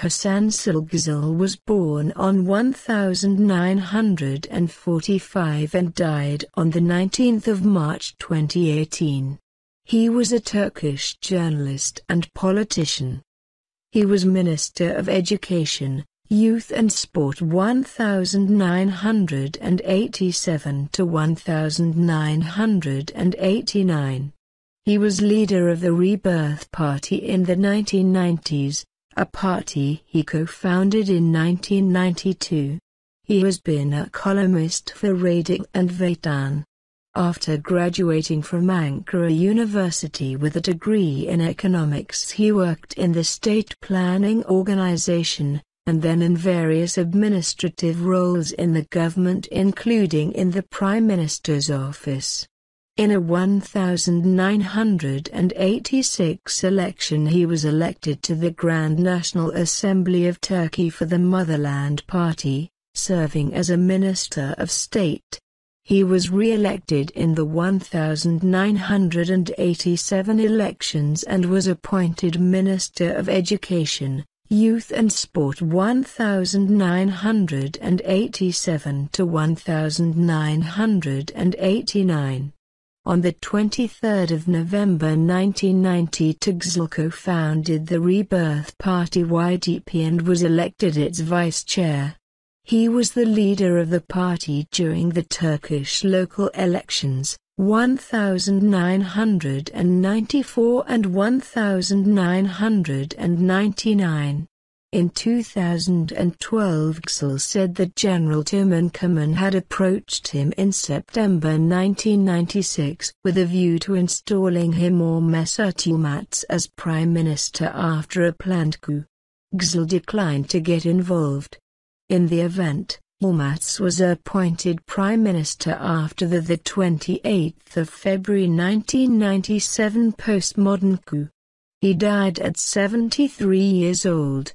Hasan Celal Güzel was born on 1945 and died on 19 March 2018. He was a Turkish journalist and politician. He was Minister of Education, Youth and Sport 1987 to 1989. He was leader of the Rebirth Party in the 1990s, a party he co-founded in 1992. He has been a columnist for Radikal and Vatan. After graduating from Ankara University with a degree in economics he worked in the state planning organization, and then in various administrative roles in the government including in the Prime Minister's office. In a 1986 election he was elected to the Grand National Assembly of Turkey for the Motherland Party, serving as a Minister of State. He was re-elected in the 1987 elections and was appointed Minister of Education, Youth and Sport 1987 to 1989. On the 23rd of November 1990 Tugzil co-founded the Rebirth Party YDP and was elected its vice chair. He was the leader of the party during the Turkish local elections, 1994 and 1999. In 2012 Güzel said that General Teoman Koman had approached him in September 1996 with a view to installing him or Yilmaz as prime minister after a planned coup. Güzel declined to get involved. In the event, Yilmaz was appointed prime minister after the, the 28th of February 1997 postmodern coup. He died at 73 years old.